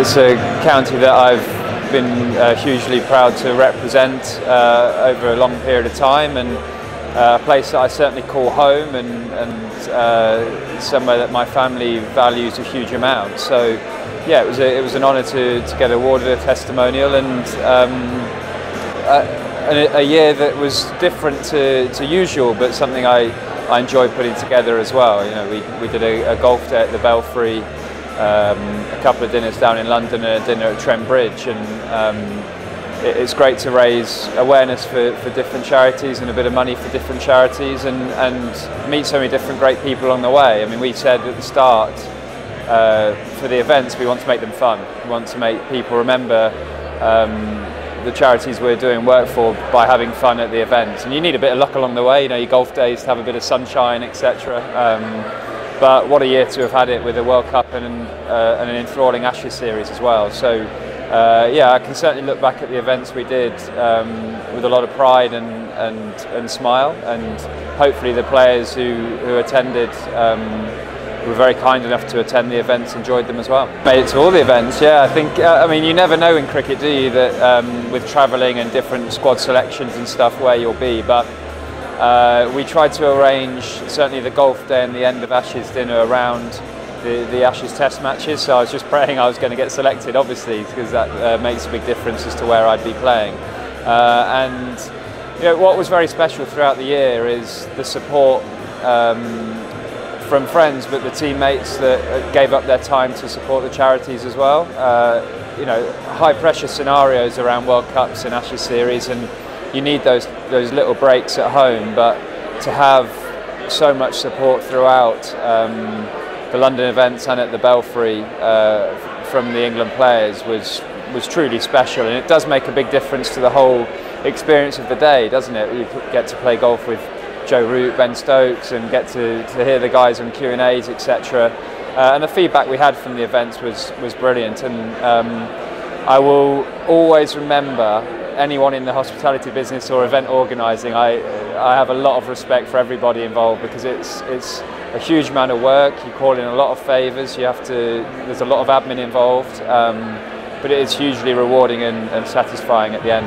it's a county that I've been uh, hugely proud to represent uh, over a long period of time and uh, a place that I certainly call home and, and uh, somewhere that my family values a huge amount. So yeah, it was a, it was an honour to, to get awarded a testimonial and um, a, a, year that was different to, to usual, but something I, I enjoyed putting together as well. You know, we, we did a, a golf day at the Belfry um, a couple of dinners down in London and a dinner at Trent Bridge. And um, it, it's great to raise awareness for, for different charities and a bit of money for different charities and, and meet so many different great people along the way. I mean, we said at the start uh, for the events, we want to make them fun. We want to make people remember um, the charities we're doing work for by having fun at the events. And you need a bit of luck along the way, you know, your golf days to have a bit of sunshine, etc. But what a year to have had it with a World Cup and, uh, and an enthralling Ashes series as well. So uh, yeah, I can certainly look back at the events we did um, with a lot of pride and, and, and smile, and hopefully the players who, who attended um, were very kind enough to attend the events enjoyed them as well. Made it to all the events, yeah. I think, uh, I mean, you never know in cricket, do you, that um, with travelling and different squad selections and stuff where you'll be, but uh, we tried to arrange certainly the golf day and the end of Ashes dinner around the, the Ashes Test matches. So I was just praying I was going to get selected, obviously, because that uh, makes a big difference as to where I'd be playing. Uh, and you know, what was very special throughout the year is the support um, from friends, but the teammates that uh, gave up their time to support the charities as well. Uh, you know, high pressure scenarios around World Cups and Ashes series and you need those those little breaks at home, but to have so much support throughout um, the London events and at the Belfry uh, from the England players was was truly special, and it does make a big difference to the whole experience of the day, doesn't it? You get to play golf with Joe Root, Ben Stokes, and get to, to hear the guys on Q and A's, etc. Uh, and the feedback we had from the events was was brilliant, and um, I will always remember anyone in the hospitality business or event organising, I, I have a lot of respect for everybody involved because it's, it's a huge amount of work. You call in a lot of favours. You have to. There's a lot of admin involved, um, but it is hugely rewarding and, and, satisfying at the end.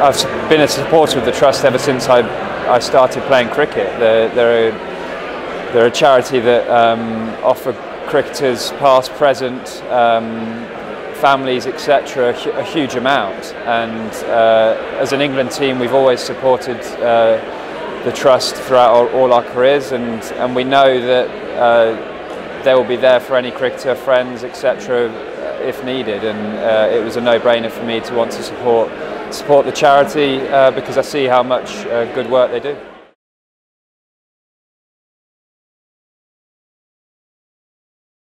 I've been a supporter of the trust ever since I, I started playing cricket. They're, they're, a, they're a charity that um, offer cricketers, past, present, um, families, etc., a huge amount. And uh, as an England team, we've always supported uh, the trust throughout all, all, our careers, and, and we know that uh, they will be there for any cricketer, friends, etc., if needed. And uh, it was a no-brainer for me to want to support support the charity uh, because I see how much uh, good work they do.